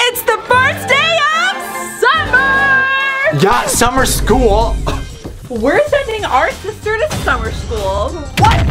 It's the first day of summer! Yeah, summer school. We're sending our sister to summer school. What?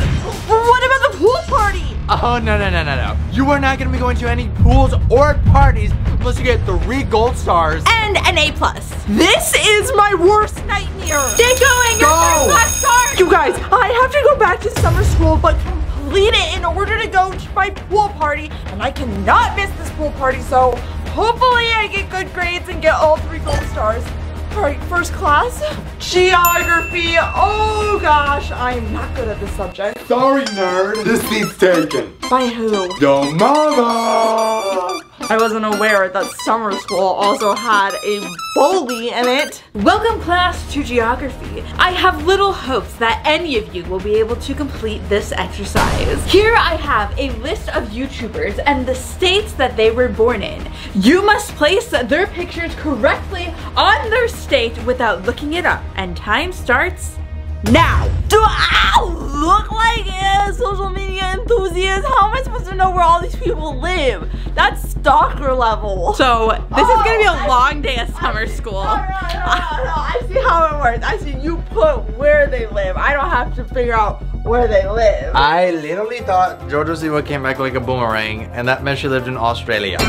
What about the pool party? Oh, no, no, no, no, no. You are not going to be going to any pools or parties unless you get three gold stars. And an A plus. This is my worst nightmare. Get going, your Go. class start. You guys, I have to go back to summer school, but complete it in order to go to my pool party, and I cannot miss this pool party, so hopefully I get good grades and get all three gold stars. All right, first class, geography. Oh gosh, I'm not good at this subject. Sorry, nerd. This seat's taken. By who? Your mama. I wasn't aware that summer school also had a bully in it. Welcome class to geography. I have little hopes that any of you will be able to complete this exercise. Here I have a list of YouTubers and the states that they were born in. You must place their pictures correctly on their state without looking it up. And time starts now. Do I look like a social media enthusiast? How am I supposed to know where all these people live? That's stalker level. So this is gonna be a oh, long day of summer school. No, no, no, no, I see how it works. I see you put where they live. I don't have to figure out where they live. I literally thought Jojo Siwa came back like a boomerang, and that meant she lived in Australia.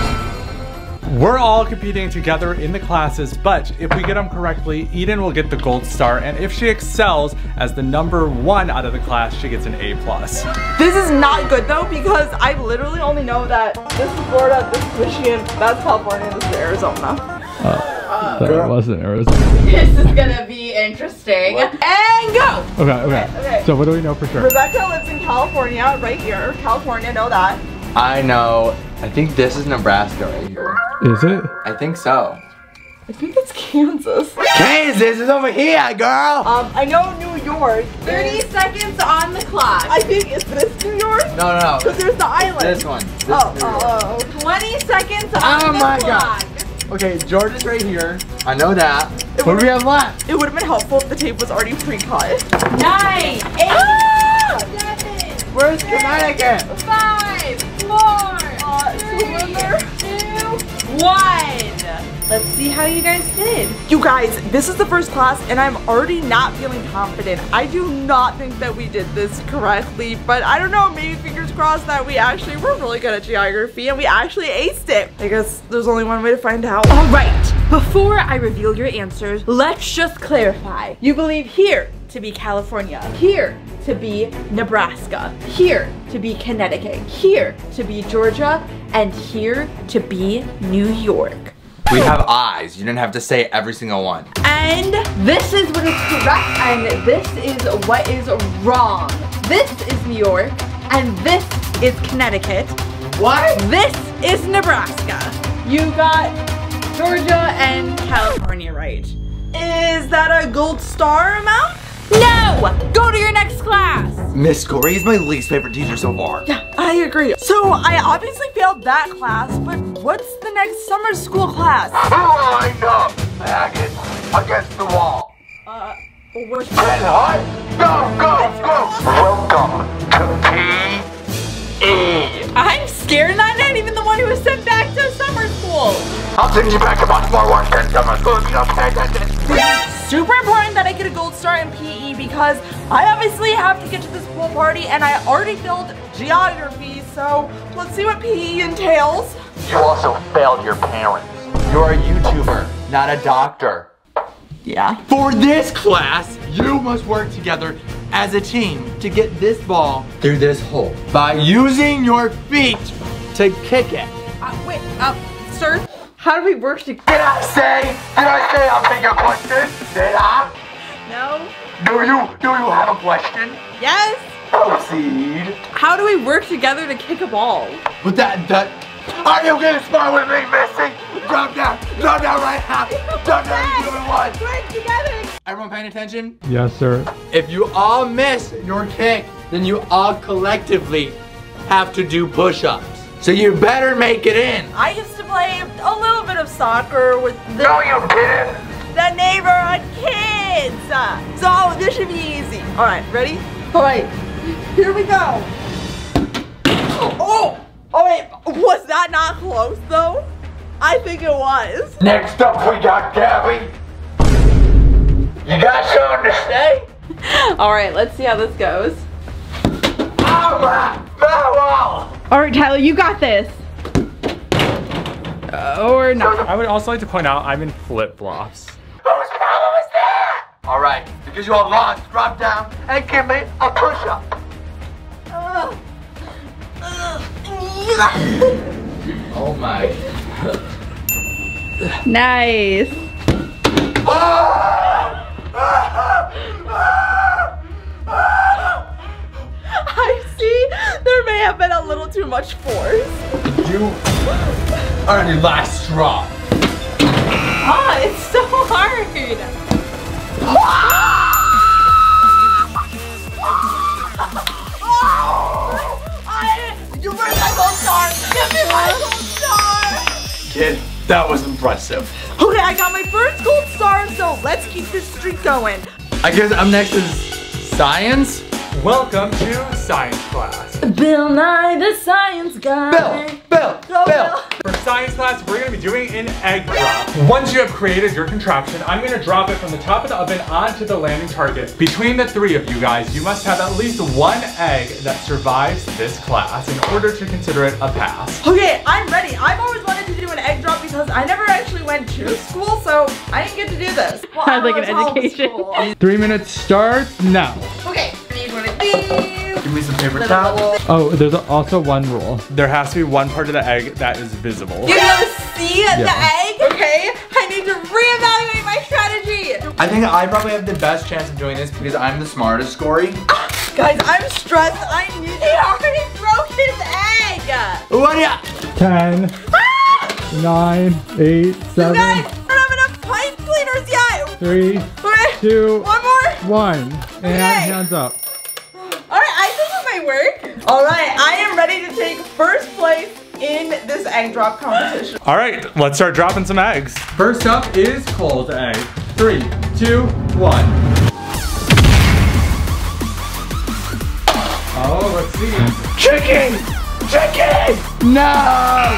We're all competing together in the classes, but if we get them correctly, Eden will get the gold star, and if she excels as the number one out of the class, she gets an A+. plus. This is not good though because I literally only know that this is Florida, this is Michigan, that's California, this is Arizona. Uh, that wasn't Arizona. This is gonna be interesting. And go! Okay, okay, okay. So what do we know for sure? Rebecca lives in California, right here. California, know that. I know. I think this is Nebraska right here. Is it? I think so. I think it's Kansas. Kansas is over here, girl. Um, I know New York. 30 seconds on the clock. I think, is this New York? No, no, no. Because there's the island. This one. This Oh, New oh, York. oh, oh. 20 seconds on Oh the my clock. Okay, Georgia's right here. I know that. What do we have left? It would have been helpful if the tape was already pre-cut. Nine, eight, seven, Where's Connecticut? five, four, three, two, one. Let's see how you guys did. You guys, this is the first class and I'm already not feeling confident. I do not think that we did this correctly, but I don't know, maybe fingers crossed that we actually were really good at geography and we actually aced it. I guess there's only one way to find out. All right, before I reveal your answers, let's just clarify. You believe here to be California, here to be Nebraska, here to be Connecticut, here to be Georgia, and here to be New York. We have eyes. You didn't have to say every single one. And this is what is correct, and this is what is wrong. This is New York, and this is Connecticut. What? This is Nebraska. You got Georgia and California right. Is that a gold star amount? No! Go to your next class! Miss Corey is my least favorite teacher so far. Yeah, I agree. So I obviously failed that class, but what's the next summer school class? Lined up, maggot, against the wall. Uh, what's Get hot, go, go, go. Welcome to PE. I'm scared and I'm not even the one who was sent back to summer school. I'll send you back a much more work than summer school if you don't pay attention. Super important that I get a gold star in PE because I obviously have to get to this pool party and I already failed geography, so let's see what PE entails. You also failed your parents. You're a YouTuber, not a doctor. Yeah. For this class, you must work together as a team to get this ball through this hole by using your feet to kick it. Uh, wait, uh, sir, how do we work to get out? Say, did I say I'll take your question? Did I? No? Do you, do you have a question? Yes? Proceed. How do we work together to kick a ball? With that, that, Are you getting smart with me, Missy? Drop down, drop down right now. Drop down, two and one. Work together! everyone paying attention? Yes, sir. If you all miss your kick, then you all collectively have to do push-ups. So you better make it in. I used to play a little bit of soccer with the, No, you didn't. the neighborhood kids. So oh, this should be easy. All right, ready? All right, here we go. Oh, oh wait, was that not close though? I think it was. Next up, we got Gabby. You got something to say? All right, let's see how this goes. All right, farewell. All right, Tylor, you got this. Uh, or not. I would also like to point out I'm in flip-flops. Whose problem is that? All right, because you all lost, drop down and give me a push-up. Oh my. Nice. I have been a little too much force. You are your last straw. Ah, it's so hard. You were my gold star. Give me my gold star. Kid, that was impressive. Okay, I got my first gold star, so let's keep this streak going. I guess I'm next is science. Welcome to science class. Bill Nye the Science Guy. Bill, Bill, Go, Bill. For science class, we're gonna be doing an egg drop. Once you have created your contraption, I'm gonna drop it from the top of the oven onto the landing target. Between the three of you guys, you must have at least one egg that survives this class in order to consider it a pass. Okay, I'm ready. I've always wanted to do an egg drop because I never actually went to school, so I didn't get to do this. Well, Sounds like I an was education. homeschooled. Three minutes start now. Okay, I need one of these. Give me some paper Little towels. Oh, there's also one rule. There has to be one part of the egg that is visible. You gotta see the egg, okay? I need to reevaluate my strategy. I think I probably have the best chance of doing this because I'm the smartest, Skory. Guys, I'm stressed. I need. He already broke his egg. What do you? 10, Ah! 9, 8, You guys, I don't have enough pipe cleaners yet. 3, Okay, 2, one more. 1. And Okay. hands up. All right, I think it might work. All right, I am ready to take first place in this egg drop competition. All right, let's start dropping some eggs. First up is cold egg. Three, two, one. Oh, let's see. Chicken! Chicken! No!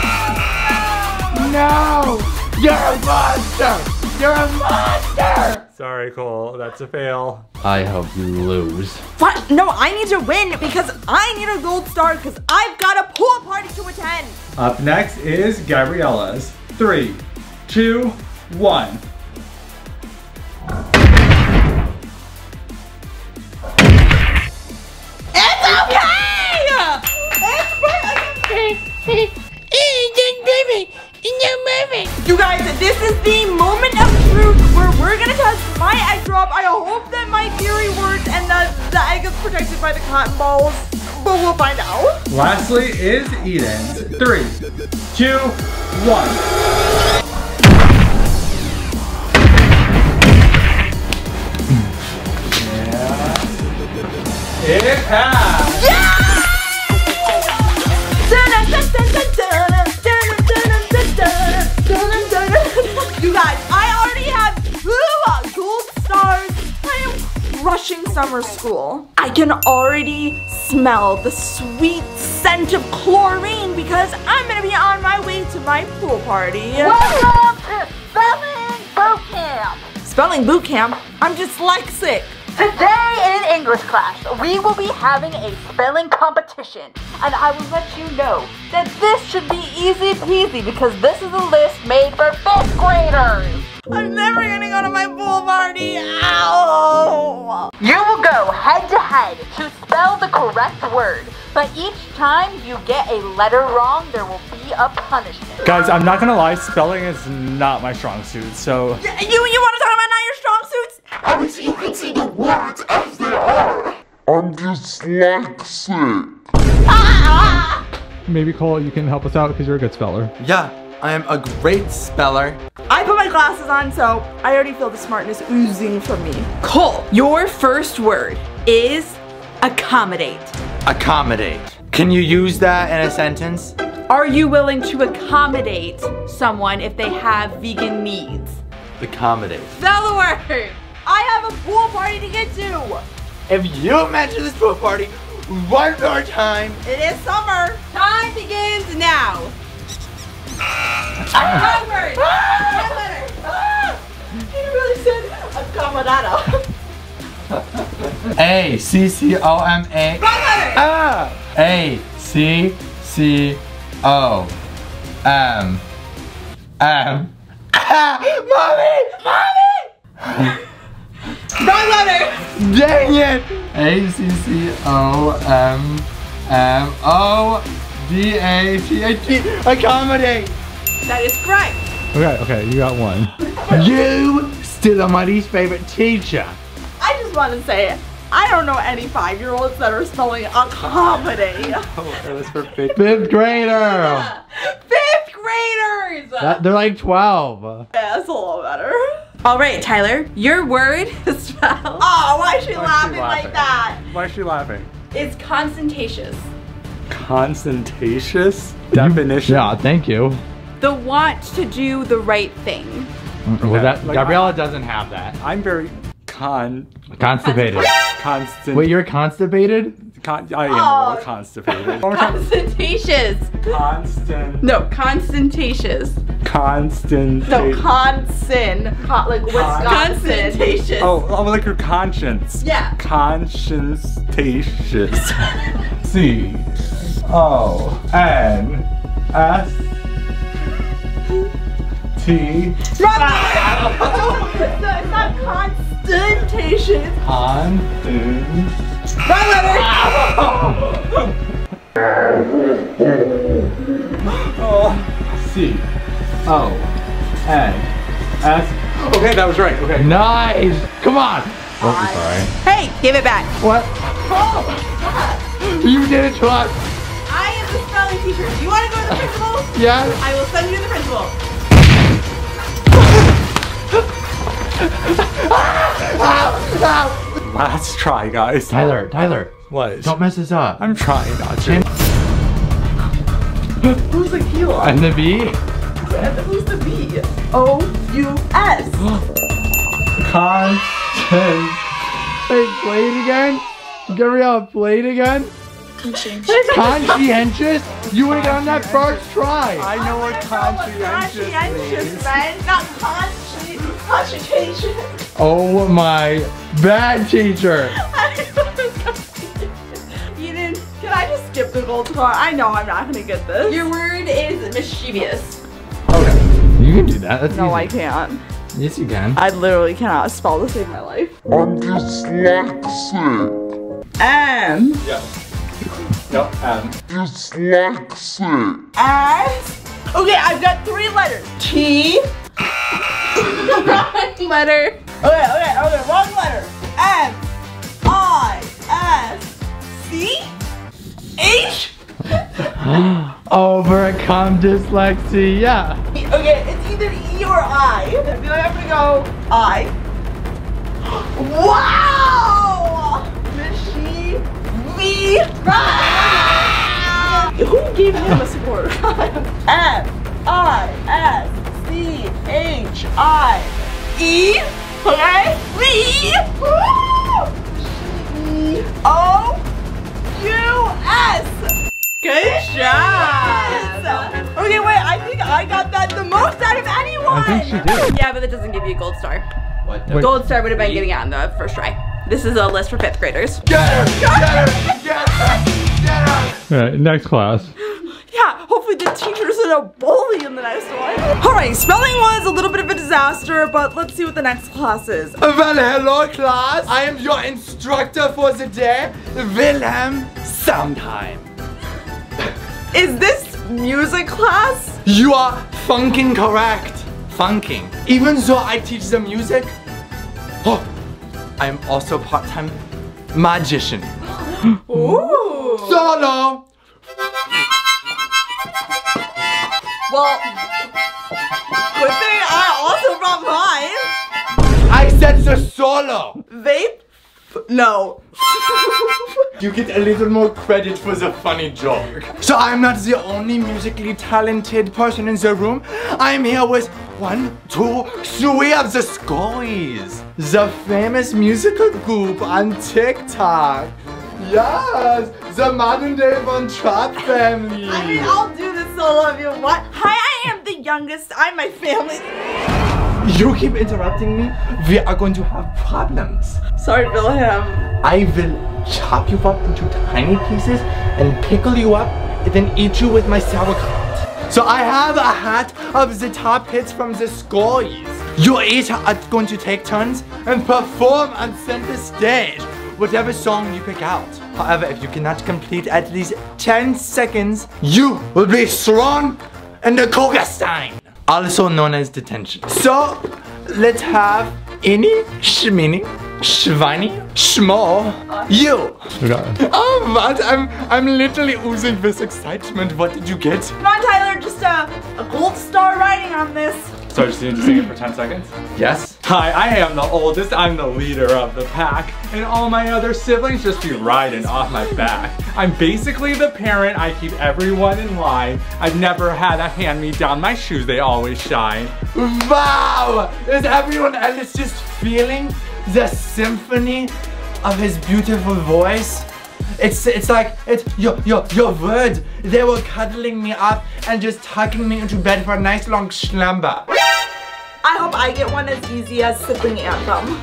No! You're a monster! You're a monster! Sorry, Cole, that's a fail. I hope you lose. What? No, I need to win because I need a gold star because I've got a pool party to attend. Up next is Gabriella's. Three, two, one. It's okay! It's okay! You guys, this is the moment where we're gonna test my egg drop. I hope that my theory works and that the egg is protected by the cotton balls, but we'll find out. Lastly is Eden's. Three, two, one. Yeah. It passed. Crushing summer school. I can already smell the sweet scent of chlorine because I'm gonna be on my way to my pool party. Welcome to Spelling Boot Camp. Spelling boot camp, I'm dyslexic. Today in English class, we will be having a spelling competition. And I will let you know that this should be easy peasy because this is a list made for fifth graders. I'm never gonna go to my pool party. Ow! You will go head to head to spell the correct word. But each time you get a letter wrong, there will be a punishment. Guys, I'm not gonna lie, spelling is not my strong suit, so You, you wanna talk about not your strong suits? I wish you could see the words as they are. I'm dyslexic. Ah! maybe Cole, you can help us out because you're a good speller. Yeah, I am a great speller. I put my glasses on, so I already feel the smartness oozing from me. Cole, your first word is accommodate. Accommodate. Can you use that in a sentence? Are you willing to accommodate someone if they have vegan needs? Accommodate. Spell the word. I have a pool party to get to. If you mention this pool party one more time, It is summer. Time begins now. Word. Wrong letter. You really said accommodado. A C C O M A. Ah. A C C O M M. Ah, mommy, mommy. Letter. Dang it! A C C O M M O D A T H T. Accommodate. That is correct. Okay, okay, you got one. You still are my least favorite teacher. I just want to say, I don't know any five-year-olds that are spelling accommodate. oh, That's for fifth. Fifth grader. Fifth graders. That, they're like 12. Yeah, that's a little better. All right, Tylor, your word is spelled. Oh, why is she laughing, laughing? like that? Why is she laughing? It's constantatious. Constantatious? Mm-hmm. Definition? Yeah, thank you. The want to do the right thing. Well, that, Like, Gabriella doesn't have that. I'm very con... Constipated. Constant... Wait, you're constipated? Con- I am a Oh. little constipated. One. Constantatious. Constant... No, constantatious. Constant... No, consin. Con- like Wisconsin. Constantatious. Oh, oh, like your conscience. Yeah. Conscientatious. C O N S T Wrong letter. it's, not, it's not constantatious. Constant. Wrong letter. C O N S. Okay, that was right. Okay. Nice. Come on. Oh, sorry. Hey, give it back. What? Oh, you did it to us. I am the spelling teacher. Do you want to go to the principal? Yes. I will send you to the principal. Last try, guys. Tylor, Tylor, What? don't mess this up. I'm trying not to. Who's the Q? And the B. And who's the B? O U S. Constant. Hey, play it again. Gabrielle, play it again. Conscientious? You would have gotten that first try. I know what conscientious Conscientious, means. man. Not conscientious. concentration. Oh my bad teacher. you didn't. Can I just skip the gold star? I know I'm not gonna get this. Your word is mischievous. Okay. You can do that. That's No, easy. I can't. Yes, you can. I literally cannot spell to save my life. I'm dyslexic. M No, um, Dyslexic. S. Okay, I've got three letters. T. wrong letter. Okay, okay, okay. Wrong letter. M. I. S. C. H. Overcome dyslexia. Okay, it's either E or I. I feel like I'm gonna go I. Wow! Machine V. Ah! Who gave him a support? M I S C H I E. Okay? V. E O U S. Good job. Okay, wait. I think I got that the most out of anyone. I think she did. Yeah, but that doesn't give you a gold star. What Wait. Gold star would have been getting it on the first try. This is a list for fifth graders. Get her! Get her! Get her! Get her! Alright, next class. Yeah, hopefully the teacher isn't a bully in the next one. All right, spelling was a little bit of a disaster, but let's see what the next class is. Well, hello, class. I am your instructor for the day, Wilhelm Soundheim. Is this music class? You are funking correct. Funking. Even though I teach the music, oh, I am also a part-time magician. Ooh. Solo. Well, good thing I also brought mine. I said the solo. Vape? No. You get a little more credit for the funny joke. So I'm not the only musically talented person in the room. I'm here with one, two, three of the Skorys. The famous musical group on TikTok. Yes, the modern day Von Trapp family. I mean, I'll do this solo if you want. Hi, I am the youngest. I'm my family. You keep interrupting me. We are going to have problems. Sorry, Wilhelm. I will chop you up into tiny pieces and pickle you up and then eat you with my sauerkraut. So I have a hat of the top hits from the scores. You each are going to take turns and perform on center stage, whatever song you pick out. However, if you cannot complete at least 10 seconds, you will be thrown in the Kogastein, also known as detention. So, let's have any Shmini, Shvani, Shmo, you. Oh, what? I'm, I'm literally oozing with excitement. What did you get? Come on, Tylor, just a, a gold star writing on this. So I just need to sing it for 10 seconds? Yes. Hi, I am the oldest, I'm the leader of the pack, and all my other siblings just be riding off my back. I'm basically the parent, I keep everyone in line. I've never had a hand me down, my shoes, they always shine. Wow! Is everyone else just feeling the symphony of his beautiful voice? It's it's like it's your your your words. They were cuddling me up and just tucking me into bed for a nice long slumber. I hope I get one as easy as Sibling Anthem.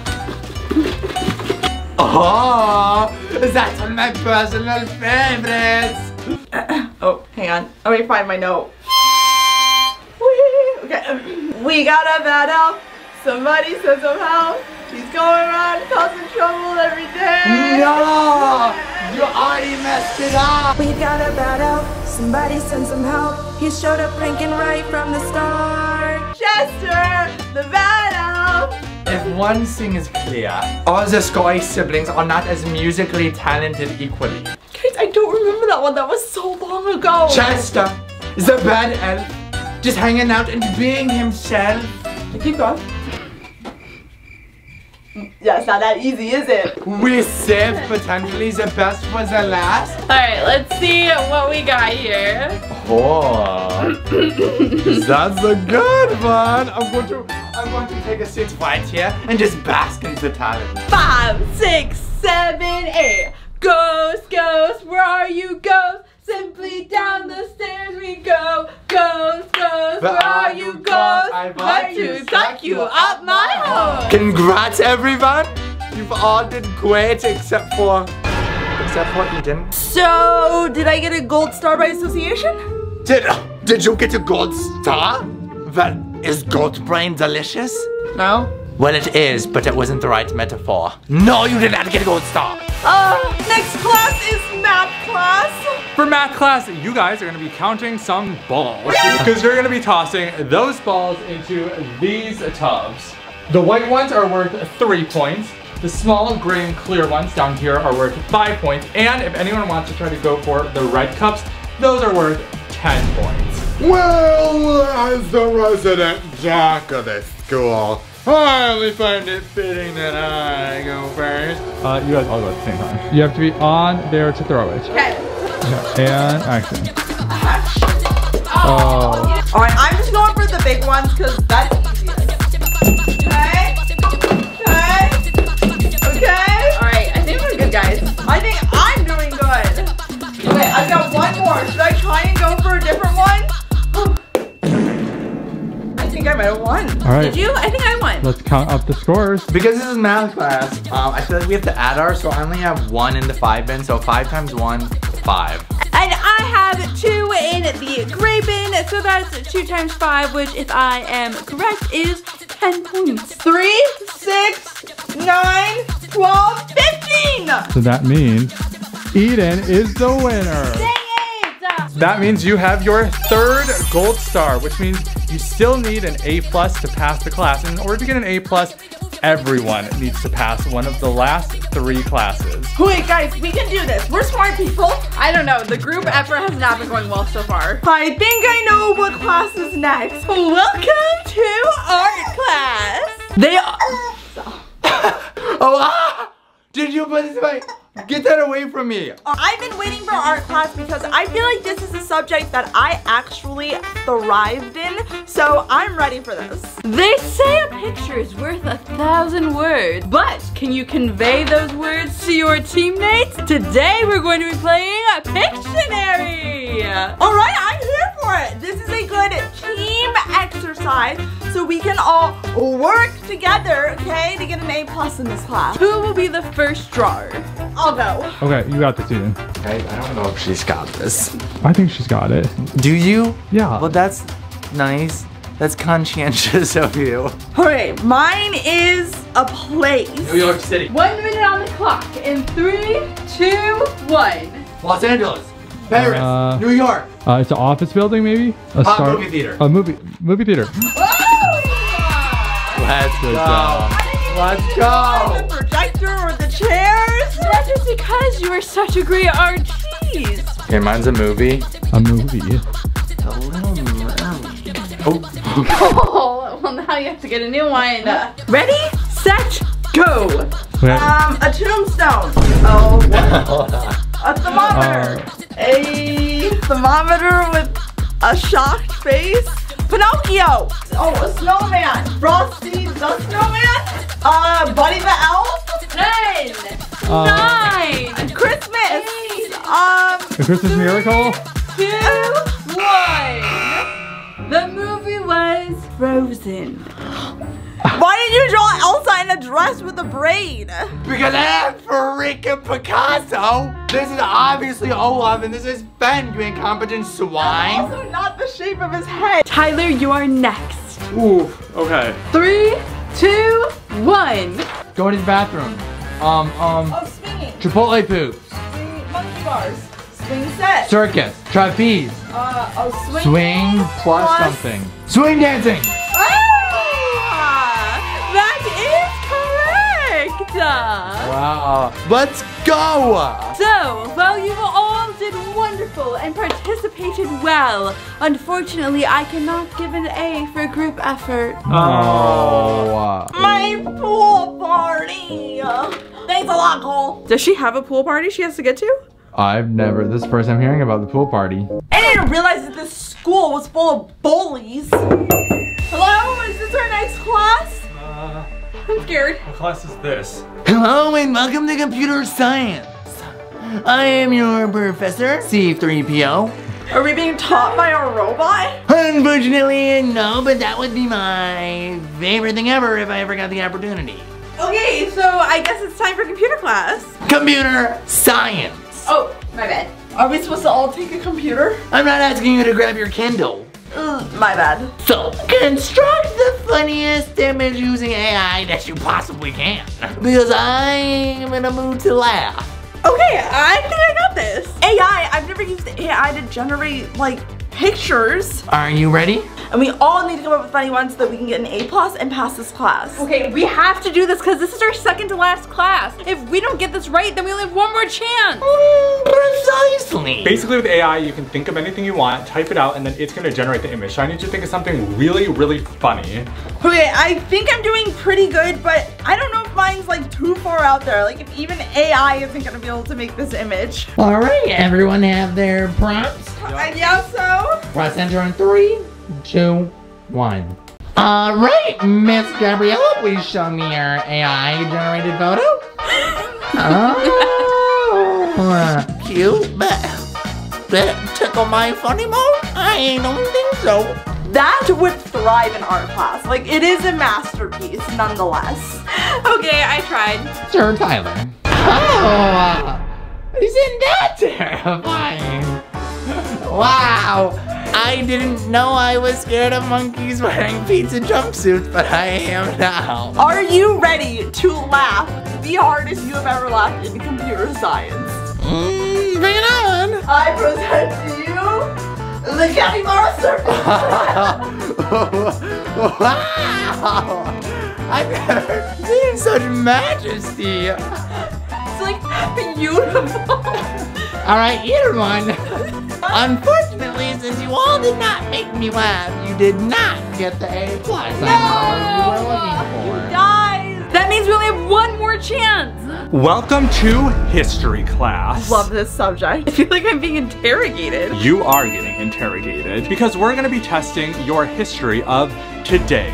Oh, that's one of my personal favorites. Oh, hang on. Let me find my note. Whee! Okay. We got a bad elf. Somebody says oh, some help. He's going around causing trouble every day. No, you already messed it up. We got a bad elf, somebody send some help. He showed up pranking right from the start. Chester, the bad elf. If one thing is clear, all the Sky siblings are not as musically talented equally. Guys, I don't remember that one. That was so long ago. Chester, is the bad elf, just hanging out and being himself. Keep going. Yeah, it's not that easy, is it? We saved potentially the best for the last. All right, let's see what we got here. Oh, that's a good one. I'm going to, I'm going to take a seat right here and just bask in the talent. Five, six, seven, eight. Ghost, ghost, where are you, ghost? Simply down the stairs we go. Ghost, ghost, where are you, ghost? I Want to suck you up my hole. Congrats, everyone. You've all did great except for, except for Eden. So, did I get a gold star by association? Did, did you get a gold star? That is gold brain delicious? No. Well, it is, but it wasn't the right metaphor. No, you did not get a gold star. Uh, next class is math class. For math class, you guys are gonna be counting some balls. Because you're gonna be tossing those balls into these tubs. The white ones are worth three points. The small gray and clear ones down here are worth five points. And if anyone wants to try to go for the red cups, those are worth 10 points. Well, as the resident jock of this school, I find it fitting that I go first. Uh, you guys all go at the same time. You have to be on there to throw it. Okay. And action. Oh. All right, I'm just going for the big ones because that's easiest. Let's count up the scores. Because this is math class, um, I feel like we have to add ours, so I only have one in the five bin, so five times one, five. And I have two in the gray bin, so that's two times five, which, if I am correct, is 10 points. Three, six, nine, twelve, fifteen. So that means Eden is the winner. Dang it! That means you have your third gold star, which means you still need an A plus to pass the class. And in order to get an A plus, everyone needs to pass one of the last three classes. Wait, guys, we can do this. We're smart people. I don't know. The group effort has not been going well so far. I think I know what class is next. Welcome to art class. They are. Oh, ah! Did you put this away? Get that away from me. I've been waiting for art class because I feel like this is a subject that I actually thrived in, so I'm ready for this. They say a picture is worth a thousand words, but can you convey those words to your teammates? Today we're going to be playing a Pictionary. All right, I'm here for for it. This is a good team exercise so we can all work together, okay, to get an A plus in this class. Who will be the first drawer? I'll go. Okay, you got this, Eden. I, I don't know if she's got this. I think she's got it. Do you? Yeah. Well, that's nice. That's conscientious of you. Okay, mine is a place. New York City. One minute on the clock. In three, two, one. Los Angeles. Paris. Uh, New York. Uh, it's an office building, maybe. A Uh, movie theater. A movie movie theater. Let's Good go. job. Let's go. The projector or the chairs. That is because you are such a great Archie's. Okay, mine's a movie. A movie. The Little Mermaid. Oh. Oh, well now you have to get a new one. Ready, set, go. Um, a tombstone. Oh, what? A thermometer. A thermometer with a shocked face. Pinocchio. Oh, a snowman. Frosty the snowman. Uh, Buddy the elf. Ten. Uh, Nine. Christmas. Um, the Christmas Miracle. Two. One. The movie was Frozen. why did you draw Elsa in a dress with a braid? Because I am freaking Picasso. This is obviously Olaf, and this is Sven, you incompetent swine. Also not the shape of his head. Tylor, you are next. Ooh. Okay. Three, two, one. Go to the bathroom. Um, um, Oh, swinging. Chipotle poops. Swing monkey bars. Swing set. Circus. Trapeze. Uh, oh, swing. Swing plus Plus- something. Swing dancing. Wow. Let's go. So, while you all did wonderful and participated well, unfortunately, I cannot give an A for group effort. Oh. My pool party. Thanks a lot, Cole. Does she have a pool party she has to get to? I've never, this is the first time hearing about the pool party. I didn't realize that this school was full of bullies. Hello, is this our next class? Uh, I'm scared. What class is this? Hello and welcome to computer science. I am your professor, C3PO. Are we being taught by a robot? Unfortunately, no, but that would be my favorite thing ever if I ever got the opportunity. Okay, so I guess it's time for computer class. Computer science. Oh, my bad. Are we supposed to all take a computer? I'm not asking you to grab your Kindle. Ugh, my bad. So, construct the funniest image using AI that you possibly can. Because I'm in a mood to laugh. Okay, I think I got this. AI, I've never used AI to generate like pictures. Are you ready? And we all need to come up with funny ones so that we can get an A plus and pass this class. Okay, we have to do this because this is our second to last class. If we don't get this right, then we only have one more chance. Mm, precisely. Basically with AI, you can think of anything you want, type it out, and then it's gonna generate the image. So I need you to think of something really, really funny. Okay, I think I'm doing pretty good, but I don't know if mine's like too far out there. Like if even AI isn't gonna be able to make this image. All right, everyone have their prompts. I guess so. Press enter in three, two, one. All right, Miss Gabriella, please show me your AI generated photo. oh, oh. cute, but that tickle my funny mode? I don't think so. That would thrive in art class. Like it is a masterpiece nonetheless. Okay, I tried. Sir Tylor. Oh, isn't that terrifying? Wow, I didn't know I was scared of monkeys wearing pizza jumpsuits, but I am now. Are you ready to laugh the hardest you have ever laughed in computer science? Mm, bring it on. I present to you the capybara circus. wow! I've never seen such majesty. It's like beautiful. All right, here one. Unfortunately, since you all did not make me laugh, you did not get the A plus. I you were looking for. Guys, That means we only have one more chance. Welcome to history class. I love this subject. I feel like I'm being interrogated. You are getting interrogated because we're gonna be testing your history of today.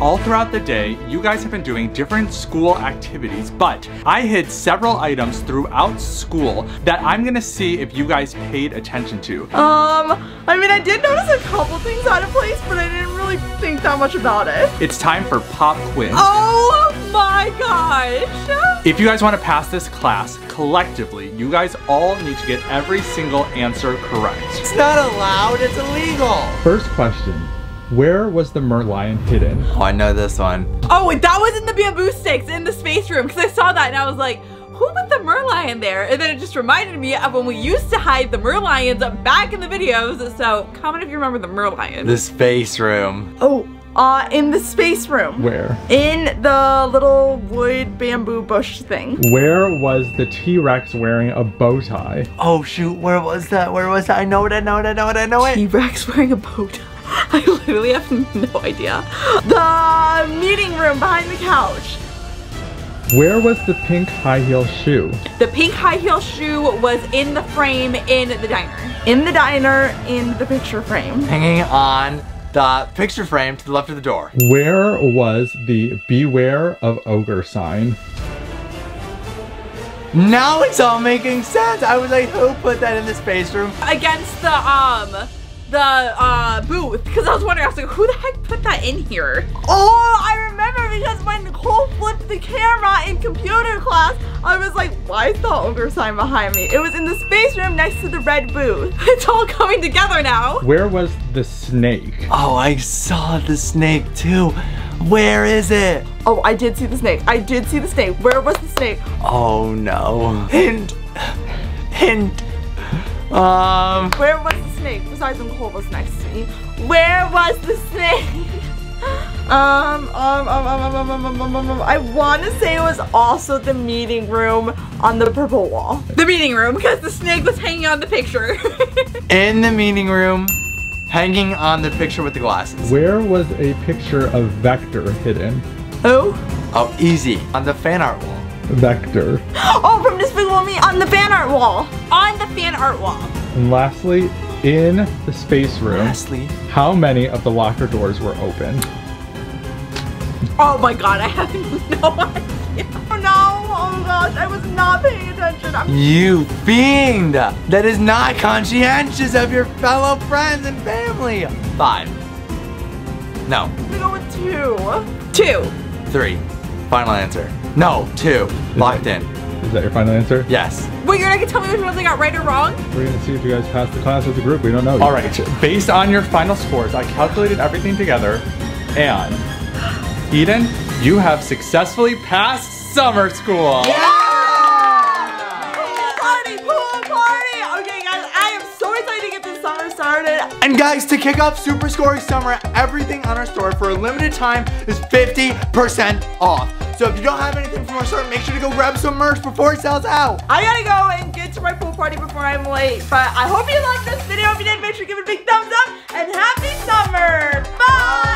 all throughout the day, you guys have been doing different school activities, but I hid several items throughout school that I'm gonna see if you guys paid attention to. Um, I mean, I did notice a couple things out of place, but I didn't really think that much about it. It's time for pop quiz. Oh my gosh! If you guys want to pass this class collectively, you guys all need to get every single answer correct. It's not allowed, it's illegal. First question. Where was the merlion hidden? Oh, I know this one. Oh, wait, that was in the bamboo sticks in the space room because I saw that and I was like, who put the merlion there? And then it just reminded me of when we used to hide the merlions back in the videos. So comment if you remember the merlion. The space room. Oh, uh, in the space room. Where? In the little wood bamboo bush thing. Where was the T-Rex wearing a bow tie? Oh shoot, where was that? Where was that? I know it, I know it, I know it, I know it. T-Rex wearing a bow tie. I literally have no idea. The meeting room behind the couch. Where was the pink high heel shoe? The pink high heel shoe was in the frame in the diner. In the diner, in the picture frame. Hanging on the picture frame to the left of the door. Where was the beware of ogre sign? Now it's all making sense. I was like, who put that in the space room? Against the, um, the, uh, booth. Because I was wondering, I was like, who the heck put that in here? Oh, I remember because when Nicole flipped the camera in computer class, I was like, why is the ogre sign behind me? It was in the space room next to the red booth. It's all coming together now. Where was the snake? Oh, I saw the snake too. Where is it? Oh, I did see the snake. I did see the snake. Where was the snake? Oh no. Hint. Hint. Um, Where was the snake? Besides in the was next to me. Where was the snake? Um, um, um, um, um, um, um, um, um, um, I want to say it was also the meeting room on the purple wall. The meeting room, because the snake was hanging on the picture. In the meeting room, hanging on the picture with the glasses. Where was a picture of Vector hidden? Who? Oh, easy. On the fan art wall. Vector. Oh, from Despicable Me on the fan art wall. On the fan art wall. And lastly, in the space room, Lastly, how many of the locker doors were open? Oh my god, I have no idea. Oh no, oh gosh, I was not paying attention. I'm you fiend! That is not conscientious of your fellow friends and family. Five. No, gonna go with two. Two. three. Final answer. No, two. Locked in. Is that your final answer? Yes. Wait, you're not gonna tell me which ones I got right or wrong? We're gonna see if you guys passed the class as a group. We don't know. All right. Based on your final scores, I calculated everything together, and Eden, you have successfully passed summer school. Pool party, pool party! Okay, guys, I am so excited to get this summer started. And guys, to kick off Super Scoring Summer, everything on our store for a limited time is 50% off. So if you don't have anything from our store, make sure to go grab some merch before it sells out. I gotta go and get to my pool party before I'm late. But I hope you liked this video. If you did, make sure to give it a big thumbs up. And happy summer. Bye. Bye.